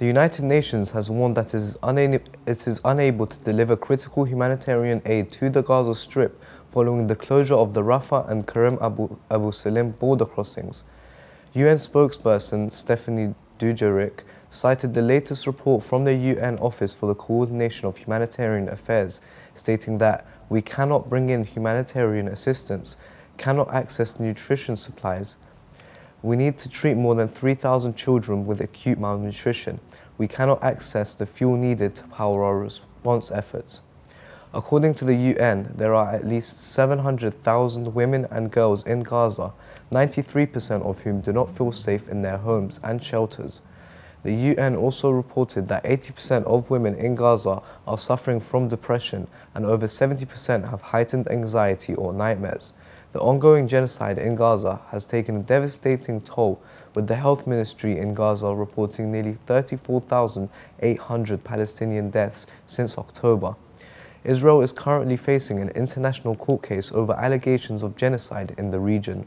The United Nations has warned that it is, it is, unable to deliver critical humanitarian aid to the Gaza Strip following the closure of the Rafah and Karem Abu, Abu Salim border crossings. UN spokesperson Stephane Dujarric cited the latest report from the UN Office for the Coordination of Humanitarian Affairs, stating that we cannot bring in humanitarian assistance, cannot access nutrition supplies, we need to treat more than 3,000 children with acute malnutrition. We cannot access the fuel needed to power our response efforts. According to the UN, there are at least 700,000 women and girls in Gaza, 93% of whom do not feel safe in their homes and shelters. The UN also reported that 80% of women in Gaza are suffering from depression and over 70% have heightened anxiety or nightmares. The ongoing genocide in Gaza has taken a devastating toll, with the health ministry in Gaza reporting nearly 34,800 Palestinian deaths since October. Israel is currently facing an international court case over allegations of genocide in the region.